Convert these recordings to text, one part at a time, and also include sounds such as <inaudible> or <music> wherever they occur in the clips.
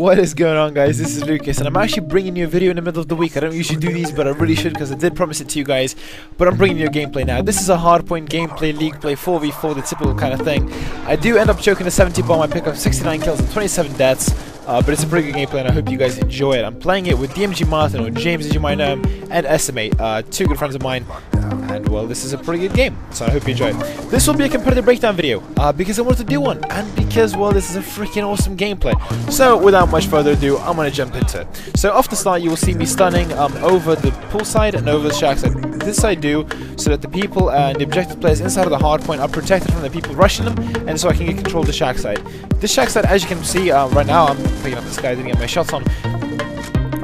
What is going on guys, this is Lucas and I'm actually bringing you a video in the middle of the week. I don't usually do these but I really should because I did promise it to you guys. But I'm bringing you a gameplay now. This is a hardpoint gameplay, league play, 4v4, the typical kind of thing. I do end up choking a 70 bomb, I pick up 69 kills and 27 deaths. Uh, but it's a pretty good gameplay and I hope you guys enjoy it. I'm playing it with DMG Martin or James as you might know him and Estimate, uh, two good friends of mine. And well, this is a pretty good game, so I hope you enjoy it. This will be a competitive breakdown video, uh, because I wanted to do one, and because, well, this is a freaking awesome gameplay. So, without much further ado, I'm gonna jump into it. So, off the start, you will see me stunning um, over the pool side and over the shack side. This I do so that the people and the objective players inside of the hardpoint are protected from the people rushing them, and so I can get control of the shack side. This shack side, as you can see uh, right now, I'm picking up this guy, didn't get my shots on.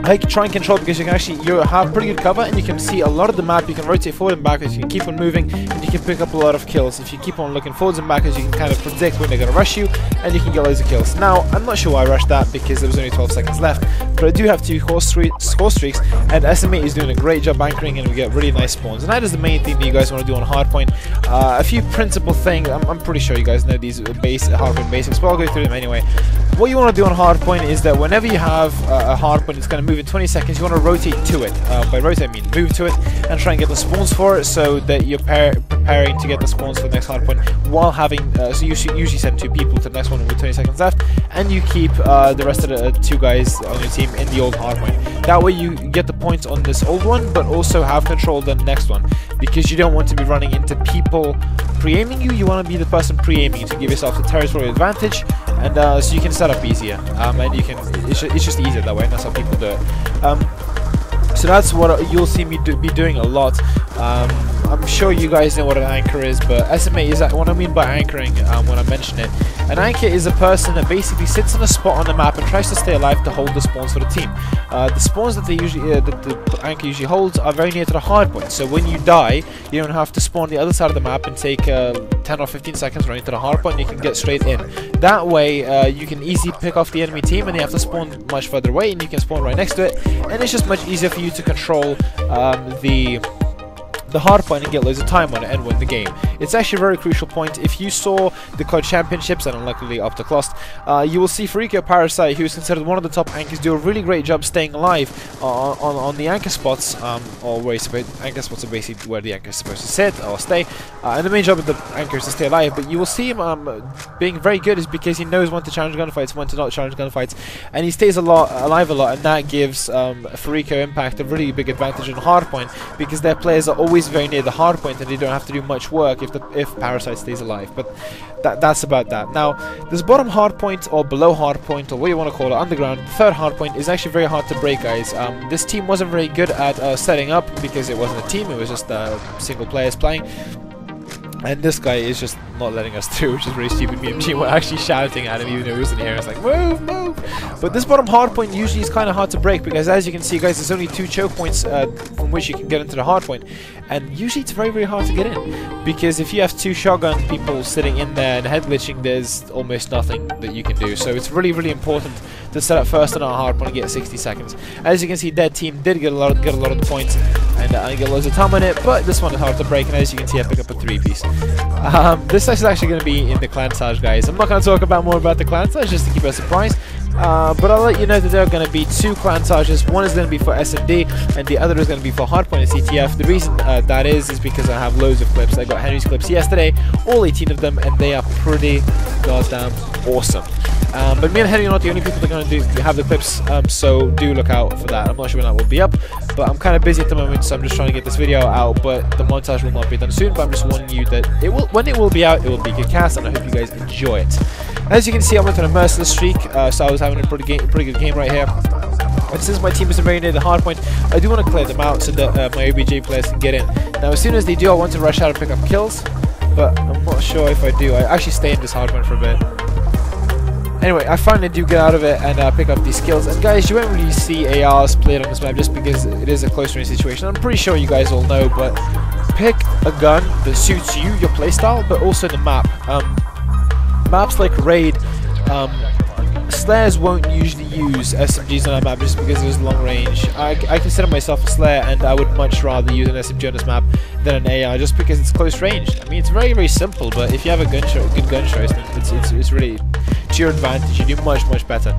Try and control because you can actually you have pretty good cover and you can see a lot of the map. You can rotate forward and backwards. You can keep on moving and you can pick up a lot of kills. If you keep on looking forwards and backwards, you can kind of predict when they're to rush you and you can get loads of kills. Now, I'm not sure why I rushed that because there was only 12 seconds left, but I do have two score, score streaks and SMA is doing a great job anchoring and we get really nice spawns. And that is the main thing that you guys want to do on hardpoint. Uh, a few principal things. I'm, I'm, pretty sure you guys know these base hardpoint basics, but I'll go through them anyway. What you want to do on hardpoint is that whenever you have uh, a hardpoint, it's going to move in 20 seconds. You want to rotate to it. Uh, by rotate, I mean move to it and try and get the spawns for it, so that you're preparing to get the spawns for the next hardpoint while having. Uh, so you usually, send two people to the next one with 20 seconds left, and you keep uh, the rest of the two guys on your team in the old hardpoint. That way, you get the points on this old one, but also have control of the next one, because you don't want to be running into people pre-aiming you. You want to be the person pre-aiming to give yourself the territorial advantage, and uh, so you can set up easier, um, and you can. It's, it's just easier that way. And that's how people do it. Um, so that's what you'll see me do, be doing a lot. Um, I'm sure you guys know what an anchor is, but SMA is that what I mean by anchoring um, when I mention it. An anchor is a person that basically sits in a spot on the map and tries to stay alive to hold the spawns for the team. Uh, the spawns that they usually uh, that the anchor usually holds are very near to the hard point, so when you die, you don't have to spawn the other side of the map and take uh, 10 or 15 seconds running to the hard point. You can get straight in. That way, uh, you can easily pick off the enemy team, and they have to spawn much further away, and you can spawn right next to it, and it's just much easier for you to control um, the the hard point and get loads of time on it and win the game. It's actually a very crucial point. If you saw the COD Championships, and unluckily up to Clost, uh, you will see Fariko Parasite, who is considered one of the top anchors, do a really great job staying alive on, on, on the anchor spots, um, or where anchor spots are basically where the anchor is supposed to sit or stay. Uh, and the main job of the anchor is to stay alive, but you will see him um, being very good is because he knows when to challenge gunfights, when to not challenge gunfights, and he stays a lot alive a lot, and that gives um, Fariko Impact a really big advantage in hardpoint because their players are always always very near the hard point and they don't have to do much work if the if Parasite stays alive. But that that's about that. Now, this bottom hard point or below hard point or what you want to call it, underground, the third hard point is actually very hard to break, guys. Um, this team wasn't very good at uh, setting up because it wasn't a team, it was just uh, single players playing. And this guy is just not letting us through, which is really stupid. Me and G were actually shouting at him even though he wasn't here. It's like, move, move! But this bottom hard point usually is kind of hard to break because as you can see, guys, there's only two choke points uh, from which you can get into the hard point. And usually it's very, very hard to get in. Because if you have two shotgun people sitting in there and head glitching, there's almost nothing that you can do. So it's really, really important to set up first on our hard point and get 60 seconds. As you can see, Dead Team did get a lot, of, get a lot of points and uh, get loads of time on it, but this one is hard to break. And as you can see, I pick up a three piece. Um, this is actually going to be in the clan tag, guys. I'm not going to talk about more about the clan tag just to keep it a surprise. Uh, but I'll let you know that there are going to be two clan. One is going to be for SMD, and the other is going to be for Hardpoint and CTF. The reason uh, that is is because I have loads of clips. I got Henry's clips yesterday, all 18 of them, and they are pretty goddamn awesome. Um, but me and Henry are not the only people that are going to do, have the clips, um, so do look out for that. I'm not sure when that will be up, but I'm kind of busy at the moment, so I'm just trying to get this video out. But the montage will not be done soon. But I'm just warning you that it will, when it will be out, it will be good cast, and I hope you guys enjoy it. As you can see, I went on a merciless streak, uh, so I was having a pretty, game, pretty good game right here. And since my team is very near the hard point, I do want to clear them out so that uh, my OBJ players can get in. Now, as soon as they do, I want to rush out and pick up kills, but I'm not sure if I do. I actually stay in this hard point for a bit. Anyway, I finally do get out of it and uh, pick up these skills. And guys, you won't really see ARs played on this map just because it is a close range situation. I'm pretty sure you guys all know, but pick a gun that suits you, your playstyle, but also the map. Um, maps like Raid, um, Slayers won't usually use SMGs on that map just because there's long range. I, I consider myself a Slayer and I would much rather use an SMG on this map than an AR just because it's close range. I mean, it's very, very simple, but if you have a gun show, good gun choice, then it's, it's, it's really to your advantage. You do much, much better.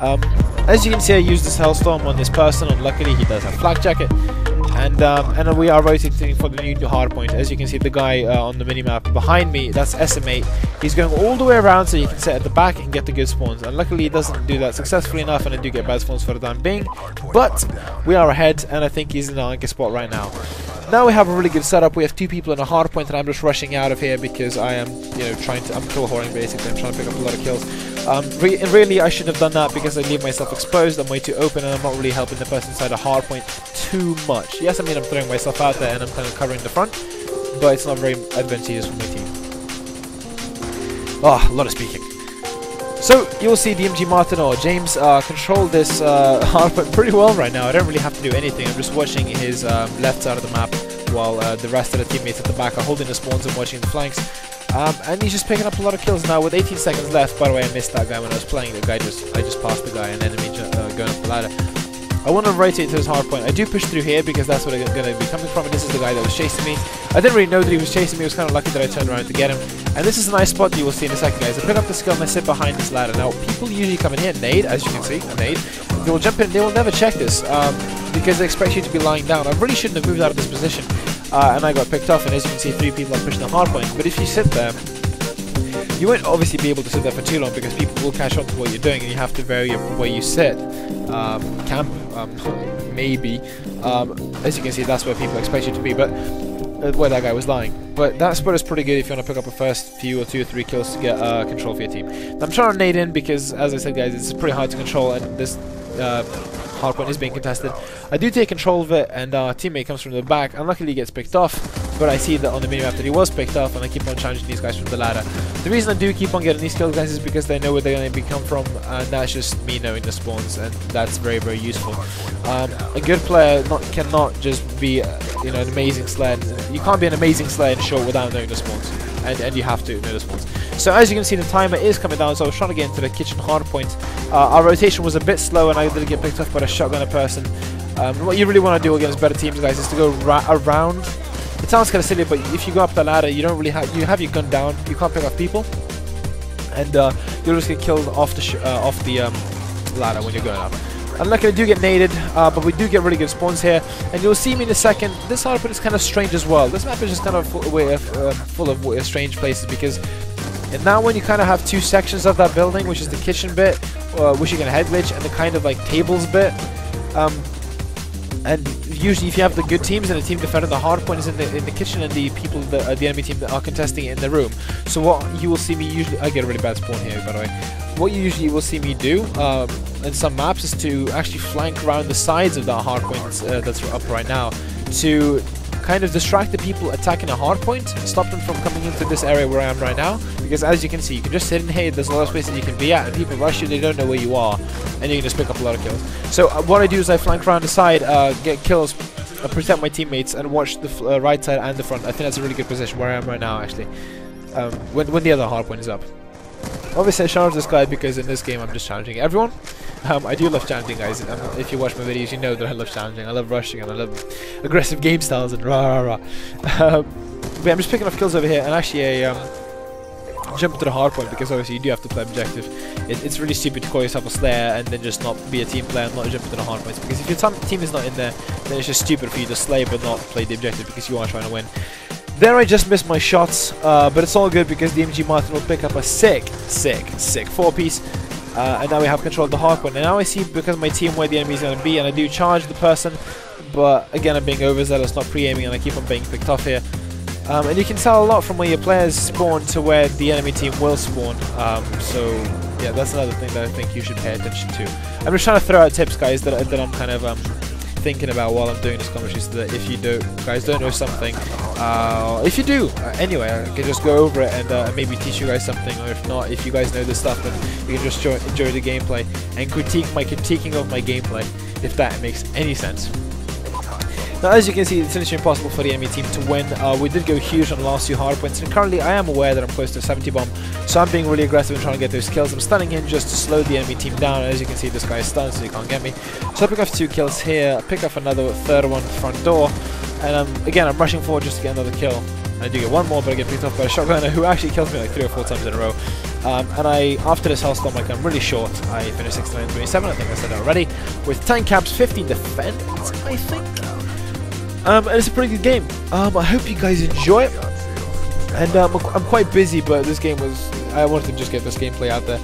Um, as you can see, I used this Hellstorm on this person, and luckily he does have a Flak Jacket. And um, and we are rotating for the new hardpoint. As you can see, the guy uh, on the minimap behind me, that's SM8. He's going all the way around so you can sit at the back and get the good spawns. And luckily, he doesn't do that successfully enough, and I do get bad spawns for the time being. But we are ahead, and I think he's in the anchor spot right now. Now we have a really good setup. We have two people in a hardpoint, and I'm just rushing out of here because I am, you know, trying to. I'm kill whoring basically. I'm trying to pick up a lot of kills. Um, re really, I shouldn't have done that because I leave myself exposed. I'm way too open, and I'm not really helping the person inside a hardpoint too much. Yes, I mean I'm throwing myself out there and I'm kind of covering the front, but it's not very advantageous for my team. Ah, oh, a lot of speaking. So you'll see DMG Martin or James uh, control this uh, <laughs> hardpoint pretty well right now. I don't really have to do anything. I'm just watching his um, left side of the map while uh, the rest of the teammates at the back are holding the spawns and watching the flanks. Um, and he's just picking up a lot of kills now with 18 seconds left. By the way, I missed that guy when I was playing. The guy just I just passed the guy, an enemy uh, going up the ladder. I want to rotate to his hard point. I do push through here because that's where I'm going to be coming from. This is the guy that was chasing me. I didn't really know that he was chasing me. I was kind of lucky that I turned around to get him. And this is a nice spot you will see in a second, guys. I pick up the skill and I sit behind this ladder. Now, people usually come in here, nade, as you can see, nade. They will jump in. They will never check this um, because they expect you to be lying down. I really shouldn't have moved out of this position. Uh, and I got picked off. And as you can see, three people are pushing the hard point. But if you sit there, you won't obviously be able to sit there for too long because people will catch on to what you're doing and you have to vary where you sit. Um, camp, um, maybe. Um, as you can see, that's where people expect you to be, but uh, where that guy was lying. But that spot is pretty good if you want to pick up a first few or two or three kills to get uh, control for your team. I'm trying to nade in because, as I said, guys, it's pretty hard to control, and this uh, hardpoint is being contested. I do take control of it, and our teammate comes from the back. Unluckily, he gets picked off, but I see that on the minimap that he was picked off, and I keep on challenging these guys from the ladder. The reason I do keep on getting these kills, guys, is because they know where they're going to come from, and that's just me knowing the spawns, and that's very, very useful. Um, a good player not, cannot just be, uh, you know, an amazing sled. You can't be an amazing sled in short without knowing the spawns, and, and you have to know the spawns. So as you can see, the timer is coming down, so I was trying to get into the kitchen hard point. Uh, our rotation was a bit slow, and I did get picked off by a shotgunner person. Um, what you really want to do against better teams, guys, is to go around. It sounds kind of silly, but if you go up the ladder, you don't really have you have your gun down. You can't pick up people, and uh, you'll just get killed off the uh, off the um, ladder when you're going up. Unlucky, I do get naded, uh, but we do get really good spawns here. And you'll see me in a second. This hardpoint is kind of strange as well. This map is just kind of full, uh, full of strange places because and now when you kind of have two sections of that building, which is the kitchen bit, uh, which you can head glitch, and the kind of like tables bit, um, and usually if you have the good teams and the team defending the hard point is in the in the kitchen and the people the, uh, the enemy team that are contesting in the room. So what you will see me usually I get a really bad spawn here by the way. What you usually will see me do um, in some maps is to actually flank around the sides of that hard point uh, that's up right now to kind of distract the people attacking a hard point, stop them from coming into this area where I am right now, because as you can see, you can just sit in here, there's a lot of spaces you can be at, and people rush you, they don't know where you are, and you can just pick up a lot of kills. So uh, what I do is I flank around the side, uh, get kills, uh, protect my teammates, and watch the uh, right side and the front. I think that's a really good position where I am right now, actually, um, when, when the other hard point is up. Obviously I challenge this guy because in this game I'm just challenging everyone. Um, I do love challenging guys. Um, if you watch my videos you know that I love challenging. I love rushing and I love aggressive game styles and rah rah rah. Um, but I'm just picking up kills over here and actually a um, jump to the hard point because obviously you do have to play objective. It, it's really stupid to call yourself a slayer and then just not be a team player and not jump to the hard points because if your team is not in there then it's just stupid for you to slay but not play the objective because you are trying to win. There I just missed my shots, uh, but it's all good because DMG Martin will pick up a sick, sick, sick four-piece. Uh, and now we have control of the hardpoint. And now I see because my team where the enemy is going to be, and I do charge the person, but again I'm being overzealous, not pre-aiming, and I keep on being picked off here. Um, and you can tell a lot from where your players spawn to where the enemy team will spawn. Um, so yeah, that's another thing that I think you should pay attention to. I'm just trying to throw out tips, guys, that, that I'm kind of um, thinking about while I'm doing this commentary so that if you do guys don't know something uh, if you do uh, anyway I can just go over it and uh, maybe teach you guys something or if not if you guys know this stuff then you can just enjoy the gameplay and critique my critiquing of my gameplay if that makes any sense now, as you can see, it's literally impossible for the enemy team to win. Uh, we did go huge on the last few hardpoints, and currently I am aware that I'm close to 70 bomb, so I'm being really aggressive and trying to get those kills. I'm stunning him just to slow the enemy team down. As you can see, this guy is stunned, so he can't get me. So I pick off two kills here, I pick off another third one front door, and um, again, I'm rushing forward just to get another kill. I do get one more, but I get picked off by a shotgunner who actually kills me like three or four times in a row. Um, and I, after this Hellstorm, like I'm really short. I finished 69 27, I think I said that already, with 10 caps, 15 defense, I think. Um, and it's a pretty good game. Um, I hope you guys enjoy it. And um, I'm quite busy, but this game was. I wanted to just get this gameplay out there.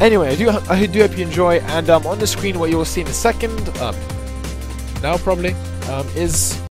Anyway, I do I do hope you enjoy. And um, on the screen, what you will see in a second, um, now probably, um, is